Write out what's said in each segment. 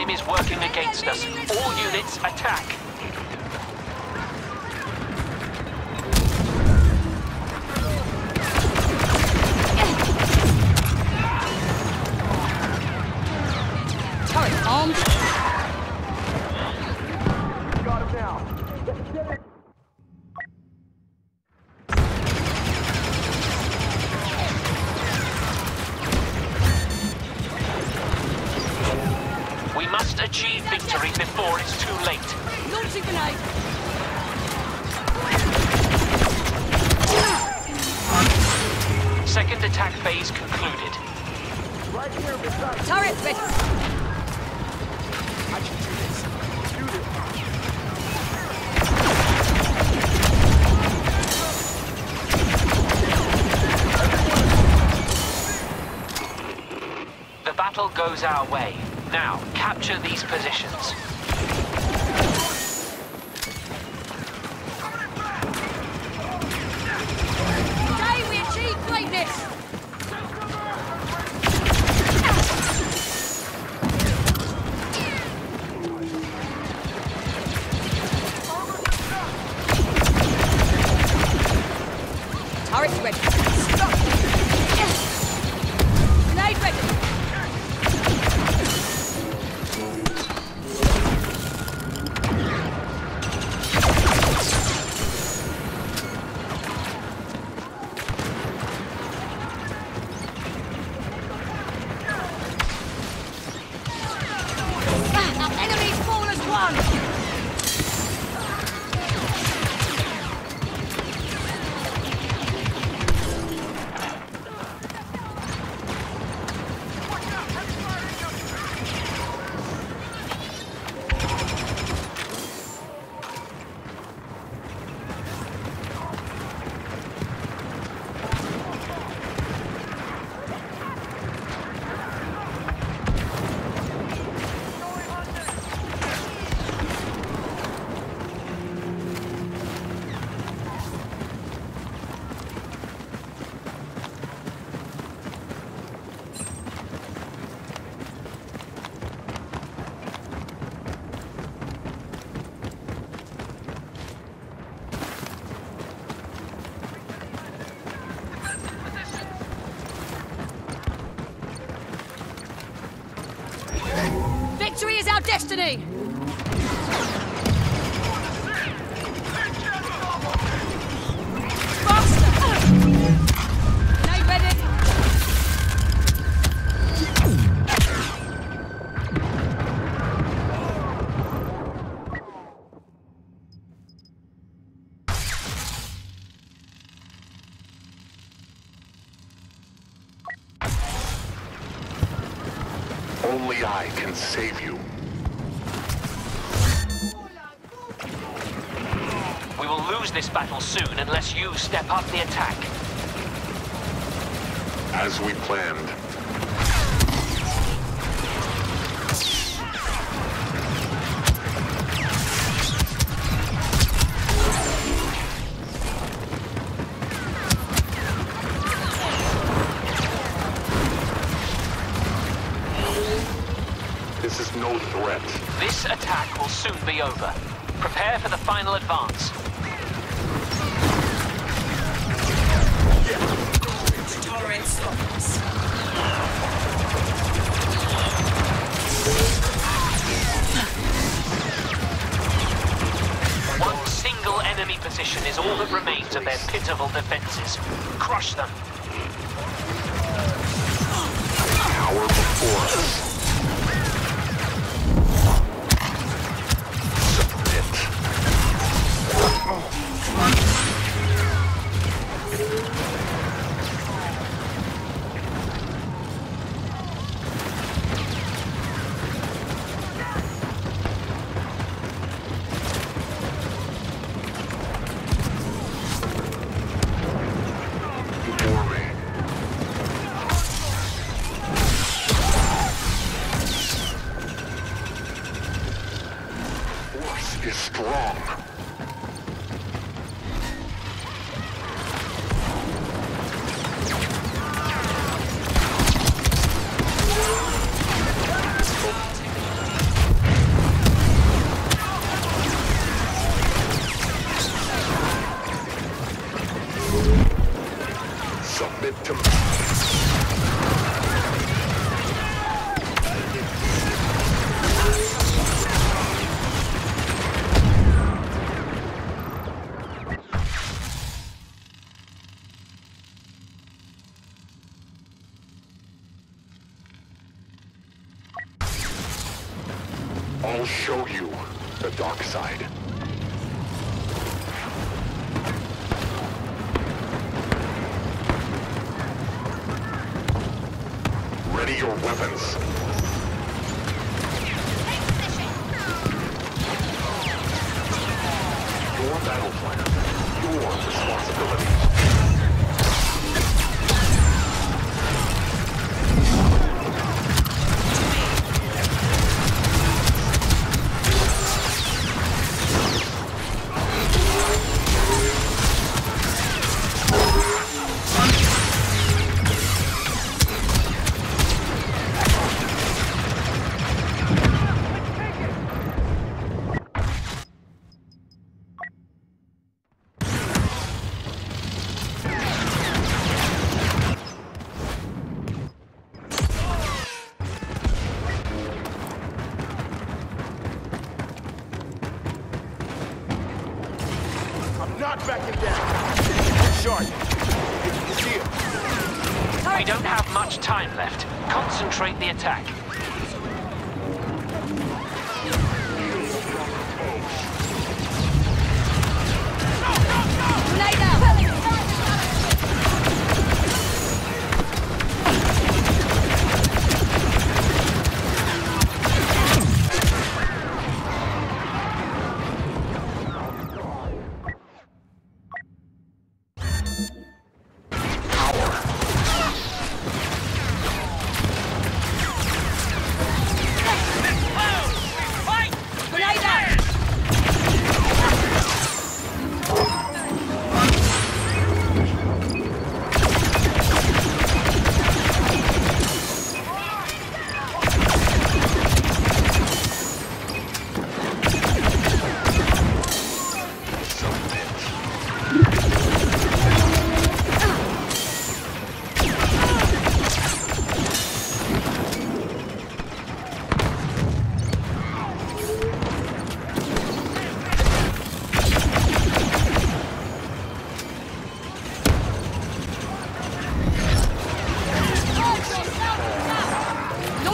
Time is working against us. All units attack. Victory before it's too late. Launching grenade. Second attack phase concluded. Right here beside you. Turret ready. I can do this. Shoot it. The battle goes our way. Now, capture these positions. Today we achieve greatness. Turret ready. Stop. Grenade ready. Our destiny. Only I can save you. Lose this battle soon unless you step up the attack. As we planned. This is no threat. This attack will soon be over. Prepare for the final advance. Tolerance stops. One single enemy position is all that remains of their pitiful defenses. Crush them. Power before us. Force show you the dark side. Ready your weapons. Your battle plan. Your responsibility. Backing down. Shark. We don't have much time left. Concentrate the attack.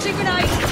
Launching grenade!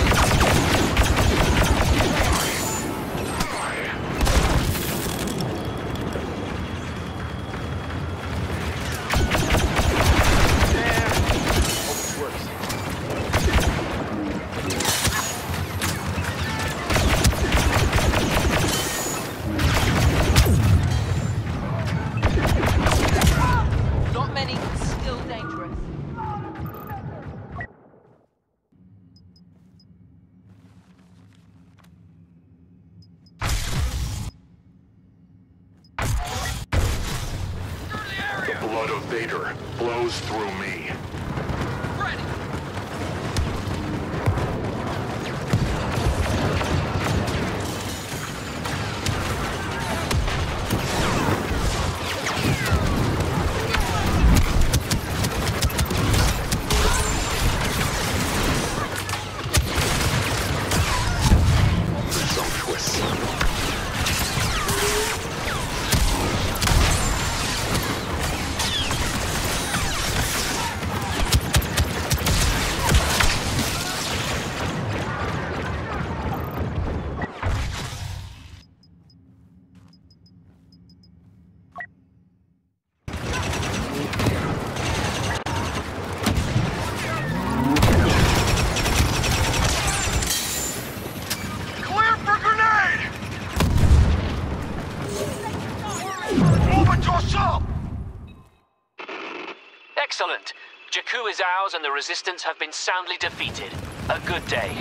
Blood of Vader flows through me. At your shop! Excellent. Jakku is ours and the Resistance have been soundly defeated. A good day.